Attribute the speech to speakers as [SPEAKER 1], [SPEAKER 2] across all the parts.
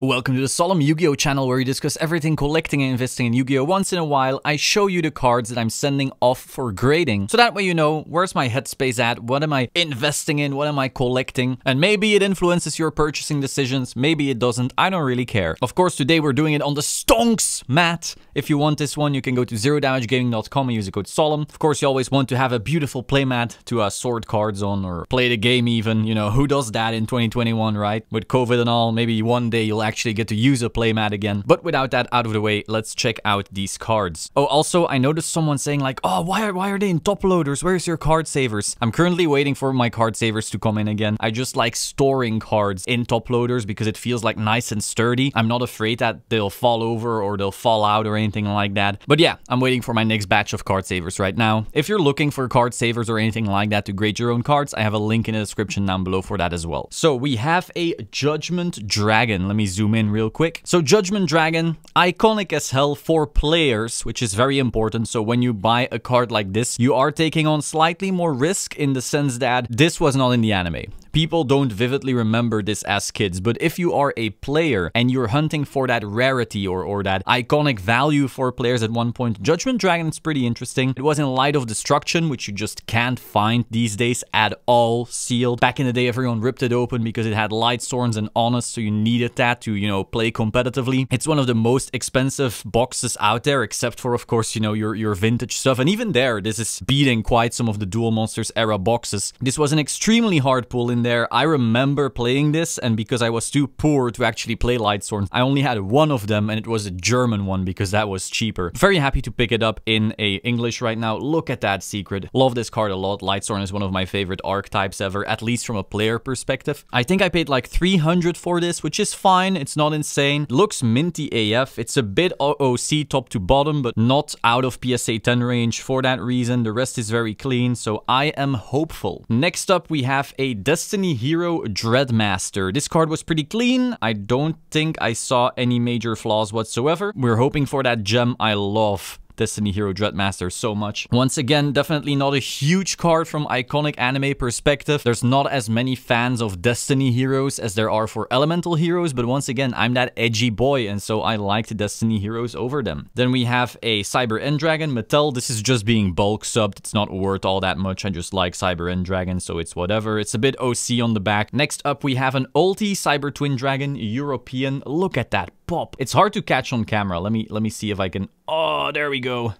[SPEAKER 1] Welcome to the Solemn Yu-Gi-Oh channel where we discuss everything collecting and investing in Yu-Gi-Oh! Once in a while, I show you the cards that I'm sending off for grading. So that way you know, where's my headspace at, what am I investing in, what am I collecting, and maybe it influences your purchasing decisions, maybe it doesn't, I don't really care. Of course, today we're doing it on the Stonks mat. If you want this one, you can go to zerodamagegaming.com and use the code Solemn. Of course, you always want to have a beautiful playmat to uh, sort cards on or play the game even, you know, who does that in 2021, right? With COVID and all, maybe one day you'll actually get to use a playmat again. But without that out of the way, let's check out these cards. Oh, also, I noticed someone saying like, oh, why are, why are they in top loaders? Where's your card savers? I'm currently waiting for my card savers to come in again. I just like storing cards in top loaders because it feels like nice and sturdy. I'm not afraid that they'll fall over or they'll fall out or anything like that. But yeah, I'm waiting for my next batch of card savers right now. If you're looking for card savers or anything like that to grade your own cards, I have a link in the description down below for that as well. So we have a Judgment Dragon. Let me zoom in real quick. So Judgment Dragon, iconic as hell for players, which is very important. So when you buy a card like this, you are taking on slightly more risk in the sense that this was not in the anime people don't vividly remember this as kids, but if you are a player and you're hunting for that rarity or, or that iconic value for players at one point, Judgment Dragon is pretty interesting. It was in Light of Destruction, which you just can't find these days at all sealed. Back in the day, everyone ripped it open because it had Lightsworn and honest, so you needed that to, you know, play competitively. It's one of the most expensive boxes out there, except for, of course, you know, your, your vintage stuff. And even there, this is beating quite some of the Duel Monsters era boxes. This was an extremely hard pull in there there. I remember playing this, and because I was too poor to actually play Lightsworn, I only had one of them, and it was a German one because that was cheaper. Very happy to pick it up in a English right now. Look at that secret. Love this card a lot. Lightsworn is one of my favorite archetypes ever, at least from a player perspective. I think I paid like 300 for this, which is fine. It's not insane. Looks minty AF. It's a bit OOC top to bottom, but not out of PSA 10 range for that reason. The rest is very clean, so I am hopeful. Next up, we have a Destiny Destiny Hero Dreadmaster. This card was pretty clean. I don't think I saw any major flaws whatsoever. We're hoping for that gem I love. Destiny Hero Dreadmaster so much. Once again, definitely not a huge card from iconic anime perspective. There's not as many fans of Destiny heroes as there are for Elemental heroes, but once again, I'm that edgy boy, and so I liked Destiny heroes over them. Then we have a Cyber End Dragon. Mattel, this is just being bulk subbed. It's not worth all that much. I just like Cyber End Dragon, so it's whatever. It's a bit OC on the back. Next up, we have an Ulti Cyber Twin Dragon European. Look at that pop. It's hard to catch on camera. Let me let me see if I can. Oh, there we go.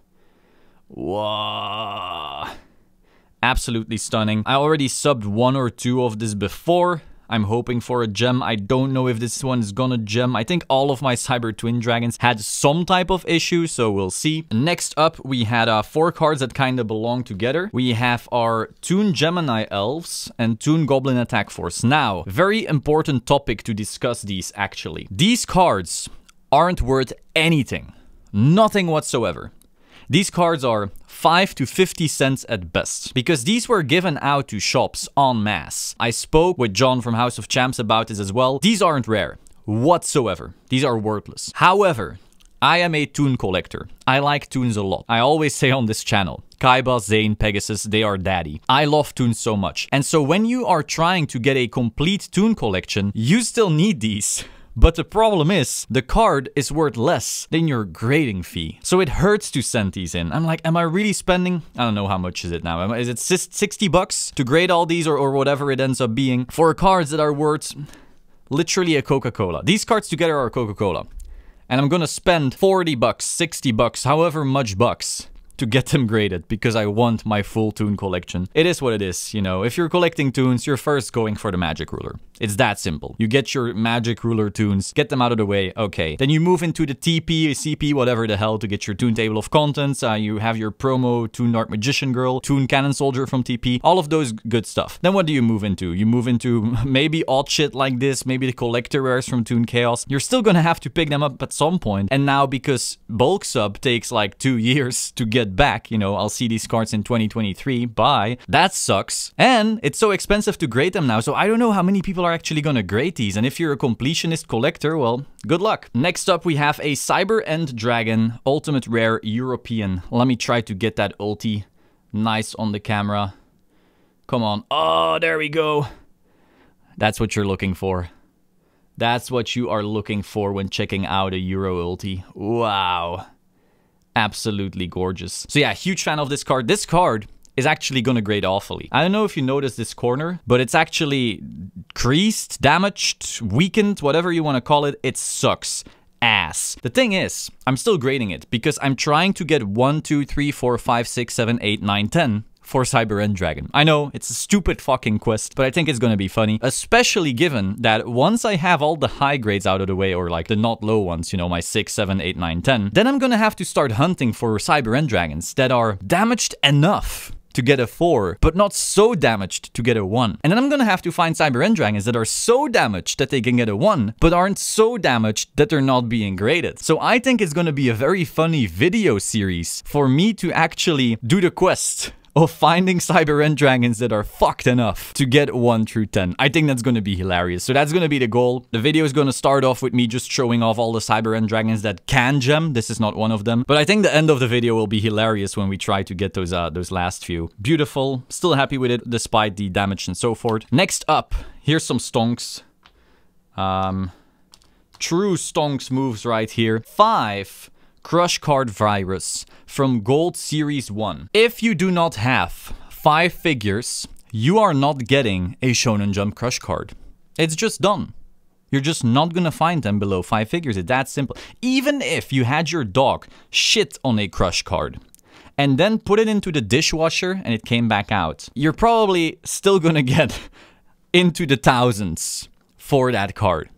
[SPEAKER 1] Wow. Absolutely stunning. I already subbed one or two of this before. I'm hoping for a gem. I don't know if this one is gonna gem. I think all of my Cyber Twin Dragons had some type of issue, so we'll see. Next up, we had uh, four cards that kind of belong together. We have our Toon Gemini Elves and Toon Goblin Attack Force. Now, very important topic to discuss these actually. These cards aren't worth anything. Nothing whatsoever. These cards are 5 to 50 cents at best, because these were given out to shops en masse. I spoke with John from House of Champs about this as well. These aren't rare whatsoever. These are worthless. However, I am a toon collector. I like toons a lot. I always say on this channel, Kaiba, Zane, Pegasus, they are daddy. I love toons so much. And so when you are trying to get a complete toon collection, you still need these. But the problem is, the card is worth less than your grading fee. So it hurts to send these in. I'm like, am I really spending, I don't know how much is it now. Is it 60 bucks to grade all these or, or whatever it ends up being for cards that are worth literally a Coca-Cola. These cards together are Coca-Cola. And I'm gonna spend 40 bucks, 60 bucks, however much bucks to get them graded because I want my full toon collection. It is what it is, you know. If you're collecting toons, you're first going for the magic ruler. It's that simple. You get your magic ruler toons, get them out of the way, okay. Then you move into the TP, CP, whatever the hell to get your toon table of contents. Uh, you have your promo Toon Dark Magician Girl, Toon Cannon Soldier from TP, all of those good stuff. Then what do you move into? You move into maybe odd shit like this, maybe the collector rares from Toon Chaos. You're still gonna have to pick them up at some point. And now because bulk sub takes like two years to get back, you know, I'll see these cards in 2023, bye. That sucks. And it's so expensive to grade them now, so I don't know how many people are actually gonna grade these. And if you're a completionist collector, well, good luck. Next up, we have a Cyber End Dragon Ultimate Rare European. Let me try to get that ulti nice on the camera. Come on. Oh, there we go. That's what you're looking for. That's what you are looking for when checking out a Euro ulti. Wow. Absolutely gorgeous. So yeah, huge fan of this card. This card is actually gonna grade awfully. I don't know if you noticed this corner, but it's actually creased, damaged, weakened, whatever you want to call it. It sucks ass. The thing is, I'm still grading it because I'm trying to get 1, 2, 3, 4, 5, 6, 7, 8, 9, 10 for Cyber End Dragon. I know, it's a stupid fucking quest, but I think it's gonna be funny, especially given that once I have all the high grades out of the way, or like the not low ones, you know, my 6, 7, 8, 9, 10, then I'm gonna have to start hunting for Cyber End Dragons that are damaged enough to get a 4, but not so damaged to get a 1. And then I'm gonna have to find Cyber End Dragons that are so damaged that they can get a 1, but aren't so damaged that they're not being graded. So I think it's gonna be a very funny video series for me to actually do the quest of finding Cyber End Dragons that are fucked enough to get 1 through 10. I think that's gonna be hilarious. So that's gonna be the goal. The video is gonna start off with me just showing off all the Cyber End Dragons that can gem. This is not one of them. But I think the end of the video will be hilarious when we try to get those, uh, those last few. Beautiful. Still happy with it despite the damage and so forth. Next up, here's some stonks. Um, true stonks moves right here. Five Crush Card Virus from Gold Series 1. If you do not have 5 figures, you are not getting a Shonen Jump Crush card. It's just done. You're just not gonna find them below 5 figures, it's that simple. Even if you had your dog shit on a Crush card, and then put it into the dishwasher and it came back out, you're probably still gonna get into the thousands for that card.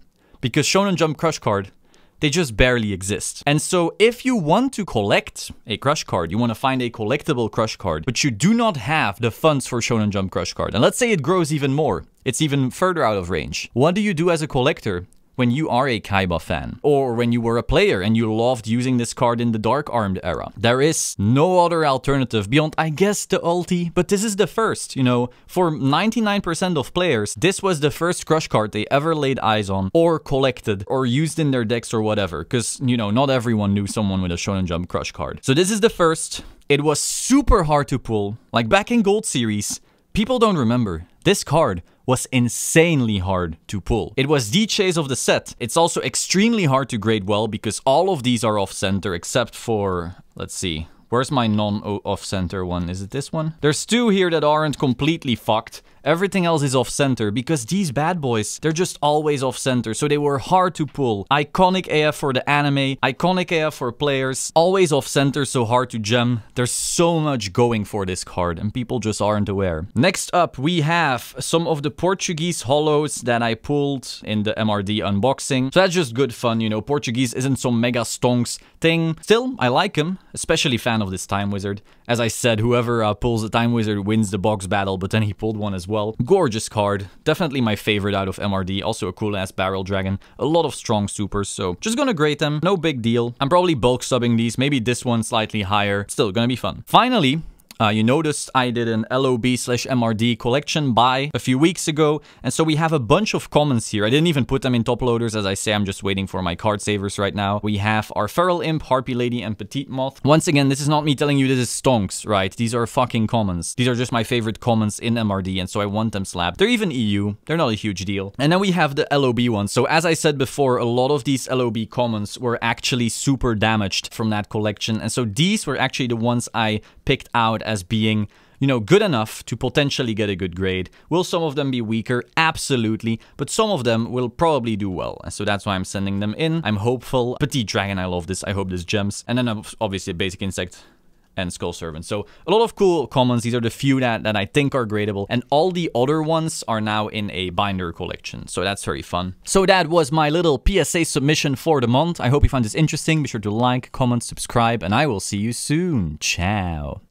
[SPEAKER 1] Because Shonen Jump Crush card they just barely exist. And so if you want to collect a Crush card, you want to find a collectible Crush card, but you do not have the funds for Shonen Jump Crush card, and let's say it grows even more, it's even further out of range. What do you do as a collector? When you are a Kaiba fan, or when you were a player and you loved using this card in the Dark Armed era. There is no other alternative beyond, I guess, the ulti, but this is the first, you know. For 99% of players, this was the first Crush card they ever laid eyes on, or collected, or used in their decks or whatever, because, you know, not everyone knew someone with a Shonen Jump Crush card. So this is the first. It was super hard to pull, like back in Gold Series. People don't remember. This card was insanely hard to pull. It was the chase of the set. It's also extremely hard to grade well because all of these are off center except for, let's see, Where's my non-off-center one? Is it this one? There's two here that aren't completely fucked. Everything else is off-center because these bad boys, they're just always off-center, so they were hard to pull. Iconic AF for the anime, iconic AF for players, always off-center, so hard to gem. There's so much going for this card, and people just aren't aware. Next up, we have some of the Portuguese hollows that I pulled in the MRD unboxing. So that's just good fun, you know, Portuguese isn't some mega stonks thing. Still, I like him, especially fan of this Time Wizard. As I said, whoever uh, pulls the Time Wizard wins the box battle, but then he pulled one as well. Gorgeous card. Definitely my favorite out of MRD. Also a cool-ass Barrel Dragon. A lot of strong supers, so just gonna grade them. No big deal. I'm probably bulk subbing these. Maybe this one slightly higher. Still gonna be fun. Finally, uh, you noticed I did an LOB slash MRD collection buy a few weeks ago, and so we have a bunch of commons here. I didn't even put them in top loaders, as I say, I'm just waiting for my card savers right now. We have our Feral Imp, Harpy Lady, and Petite Moth. Once again, this is not me telling you this is stonks, right? These are fucking commons. These are just my favorite commons in MRD, and so I want them slabbed. They're even EU. They're not a huge deal. And then we have the LOB ones. So as I said before, a lot of these LOB commons were actually super damaged from that collection, and so these were actually the ones I picked out as being you know, good enough to potentially get a good grade. Will some of them be weaker? Absolutely. But some of them will probably do well. So that's why I'm sending them in. I'm hopeful. Petite Dragon, I love this. I hope this gems. And then obviously a Basic Insect and Skull Servant. So a lot of cool commons. These are the few that, that I think are gradable. And all the other ones are now in a binder collection. So that's very fun. So that was my little PSA submission for the month. I hope you found this interesting. Be sure to like, comment, subscribe, and I will see you soon. Ciao.